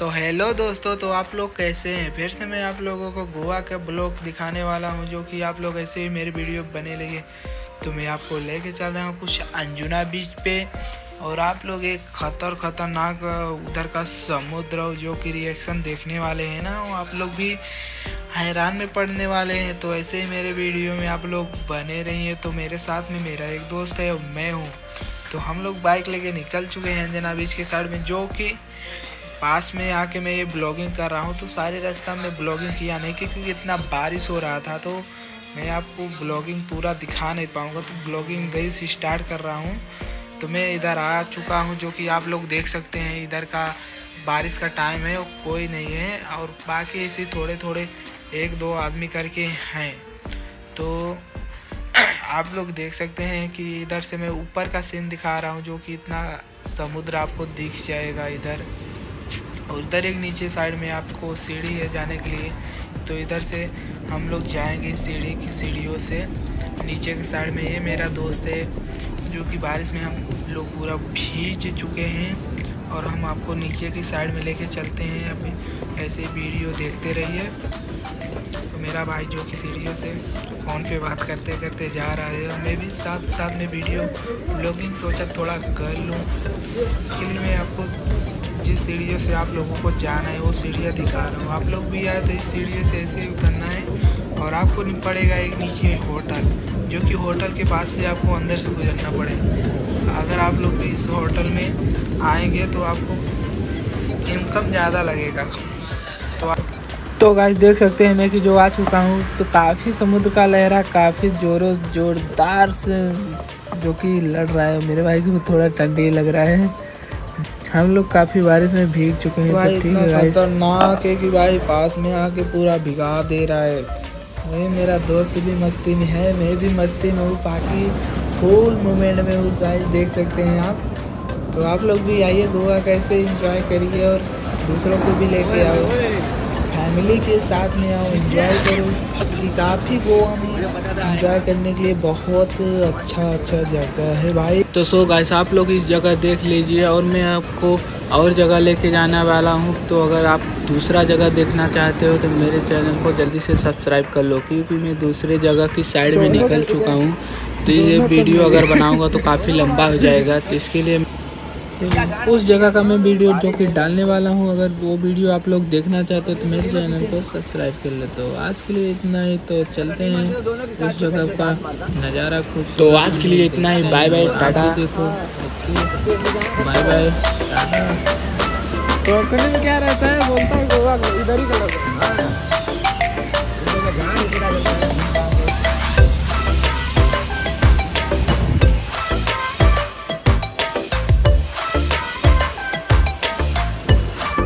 तो हेलो दोस्तों तो आप लोग कैसे हैं? फिर से मैं आप लोगों को गोवा का ब्लॉग दिखाने वाला हूँ, जो कि आप लोग ऐसे ही मेरे वीडियो बने लगे तो मैं आपको लेके चल रहा हूँ कुछ अंजुना बीच पे, और आप लोग एक खतर खतरनाक, उधर का समुद्र, जो कि रिएक्शन देखने वाले हैं ना, वो आप लोग भी हैरान में पड़ने वाले हैं। तो ऐसे ही मेरे वीडियो में आप लोग बने रहिए। तो मेरे साथ में मेरा एक दोस्त है मैं हूँ। तो हम लोग बाइक लेके निकल चुके हैं अंजना बीच के साइड में, जो कि पास में आके मैं ये ब्लॉगिंग कर रहा हूँ तो सारे रास्ता में ब्लॉगिंग किया नहीं, क्योंकि इतना बारिश हो रहा था तो मैं आपको ब्लॉगिंग पूरा दिखा नहीं पाऊँगा। तो ब्लॉगिंग दही से स्टार्ट कर रहा हूँ तो मैं इधर आ चुका हूँ, जो कि आप लोग देख सकते हैं, इधर का बारिश का टाइम है वो कोई नहीं है, और बाकी ऐसे थोड़े थोड़े एक दो आदमी करके हैं। तो आप लोग देख सकते हैं कि इधर से मैं ऊपर का सीन दिखा रहा हूँ, जो कि इतना समुद्र आपको दिख जाएगा इधर। और उधर एक नीचे साइड में आपको सीढ़ी है जाने के लिए। तो इधर से हम लोग जाएँगे सीढ़ी की सीढ़ियों से। नीचे के साइड में ये मेरा दोस्त है, जो कि बारिश में हम लोग पूरा भीज चुके हैं और हम आपको नीचे की साइड में लेके चलते हैं। अभी ऐसे वीडियो देखते रहिए। तो मेरा भाई जो कि सीढ़ियों से फ़ोन पे बात करते करते जा रहा है और मैं भी साथ साथ में वीडियो ब्लॉगिंग सोचा थोड़ा कर लूँ। इसके लिए मैं आपको जिस सीढ़ियों से आप लोगों को जाना है, वो सीढ़ियाँ दिखा रहा हूँ। आप लोग भी आए तो इस सीढ़ी से ऐसे ही उतरना है और आपको पड़ेगा एक नीचे एक होटल, जो कि होटल के पास से आपको अंदर से गुजरना पड़ेगा। अगर आप लोग भी इस होटल में आएँगे तो आपको इनकम ज़्यादा लगेगा। तो आप तो गाइस देख सकते हैं मैं कि जो आ चुका हूँ तो काफ़ी समुद्र का लहरा, काफ़ी जोरों, जोरदार से जो कि लड़ रहा है। मेरे भाई को थोड़ा ठंडी लग रहा है। हम लोग काफ़ी बारिश में भीग चुके हैं तो ठीक है खतरनाक है कि भाई पास में आके पूरा भिगा दे रहा है। वही मेरा दोस्त भी मस्ती में है मैं भी मस्ती में हूँ बाकी फुल मोमेंट में उस साइज़ देख सकते हैं आप। तो आप लोग भी आइए गोवा कैसे इंजॉय करिए और दूसरों को भी लेके आओ। फैमिली के साथ में आओ इन्जॉय करो। कि काफ़ी गोवा में इन्जॉय करने के लिए बहुत अच्छा अच्छा जगह है भाई। तो सो गाइस आप लोग इस जगह देख लीजिए और मैं आपको और जगह लेके जाने वाला हूँ। तो अगर आप दूसरा जगह देखना चाहते हो तो मेरे चैनल को जल्दी से सब्सक्राइब कर लो क्योंकि मैं दूसरे जगह की साइड में निकल चुका हूँ। तो ये वीडियो अगर बनाऊँगा तो काफ़ी लंबा हो जाएगा। तो इसके लिए तो उस जगह का मैं वीडियो जो कि डालने वाला हूँ। अगर वो वीडियो आप लोग देखना चाहते हो तो मेरे चैनल को सब्सक्राइब कर लेते हो। आज के लिए इतना ही तो चलते हैं उस जगह का नज़ारा कुछ तो आज के लिए इतना ही। बाय बाय टाटा देखो बाय बाय टाटा तो क्या रहता है? बोलता है गोवा इधर ही